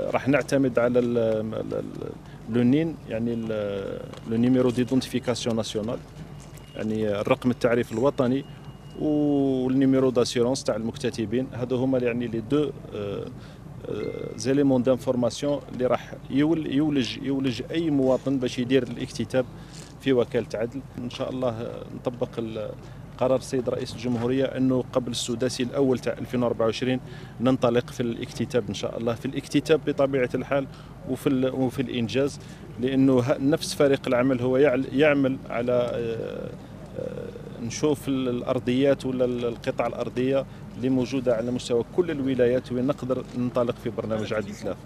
راح نعتمد على le NIN يعني le numéro d'identification national يعني الرقم التعريف الوطني وال numéro d'assurance تاع المكتتبين. هذو هما يعني les deux éléments d'information اللي راح يولج يولج أي مواطن باش يدير الاكتتاب في وكالة عدل. إن شاء الله نطبق قرار السيد رئيس الجمهورية أنه قبل السداسي الأول تاع 2024 ننطلق في الاكتتاب إن شاء الله في الاكتتاب بطبيعة الحال وفي وفي الإنجاز لأنه نفس فريق العمل هو يعمل على نشوف الأرضيات ولا القطع الأرضية اللي موجوده على مستوى كل الولايات وين نقدر ننطلق في برنامج عدل ثلاثة